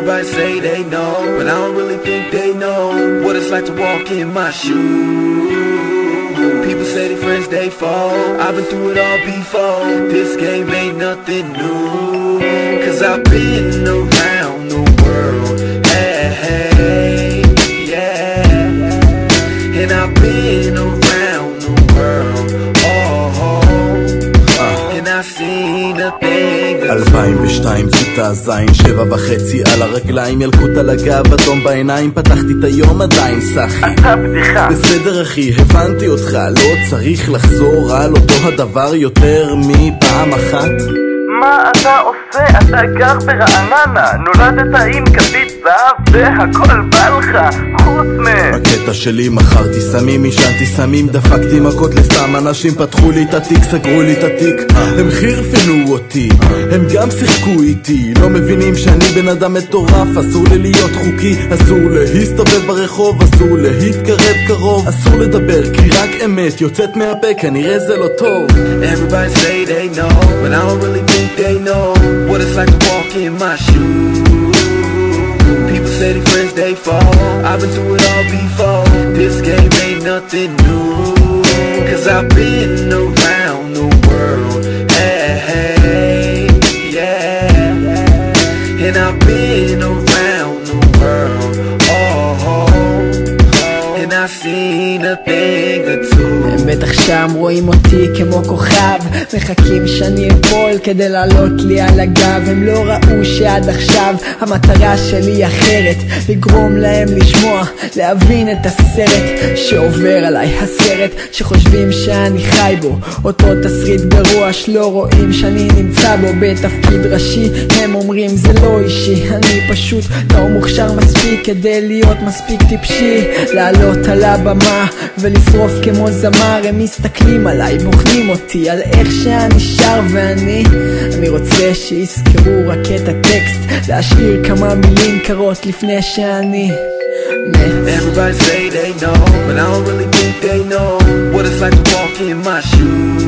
Everybody say they know, but I don't really think they know what it's like to walk in my shoes. People say their friends they fall, I've been through it all before. This game ain't nothing new, cause I've been around the world. Hey, hey, yeah, and I've been and I've seen a thing. or two. 2002, כיתה ז', שבע וחצי על הרגליים, ילקוט על הגב, אדום בעיניים, פתחתי את היום עדיין סחי. אתה בדיחה בסדר אחי, הבנתי אותך, לא צריך לחזור על אותו הדבר יותר מפעם אחת. מה אתה עושה? אתה גר ברעננה נולדת עם כפית זהב והכל בא לך חוץ מ... הקטע שלי מכרתי סמים, עישנתי סמים, דפקתי מכות לסתם אנשים פתחו לי את התיק, סגרו לי את התיק. הם חירפנו אותי, הם גם שיחקו איתי. לא מבינים שאני בן אדם מטורף, אסור לי להיות חוקי אסור להסתובב ברחוב, אסור להתקרב קרוב. אסור לדבר, כי רק אמת יוצאת מהפה, כנראה זה לא טוב. Everybody say they know, but I don't really think they know what it's like to walk in my shoes. People say their friends they fall, I've been through it all before. This game ain't nothing new, cause I've been בטח שם רואים אותי כמו כוכב. מחכים שאני אפול כדי לעלות לי על הגב. הם לא ראו שעד עכשיו המטרה שלי אחרת. לגרום להם לשמוע, להבין את הסרט שעובר עליי. הסרט שחושבים שאני חי בו. אותו תסריט גרוע שלא רואים שאני נמצא בו. בתפקיד ראשי הם אומרים זה לא אישי. אני פשוט לא מוכשר מספיק כדי להיות מספיק טיפשי. לעלות על הבמה ולשרוף כמו זמר הם מסתכלים עליי בוחנים אותי על איך שאני שר ואני אני רוצה שיזכרו רק את הטקסט להשאיר כמה מילים קרות לפני שאני Everybody say they know, but I don't really think they know what it's like to walk in my shoes.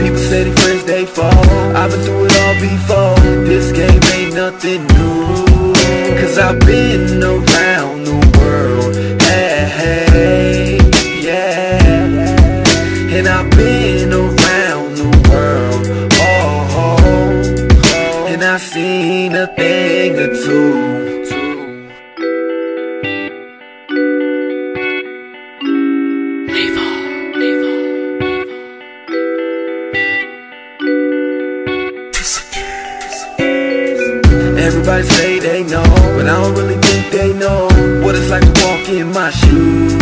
People say their friends they fall, I've been through it all before. This game ain't nothing new, cause I've been Everybody say they know, but I don't really think they know what it's like to walk in my shoes.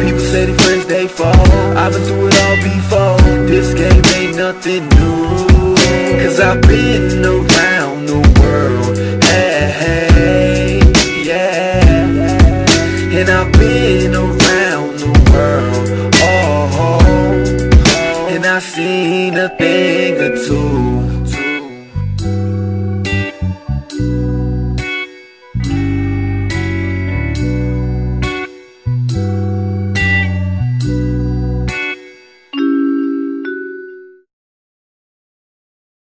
People say their friends they fall, I've been through it all before. This game ain't nothing new, cause I've been around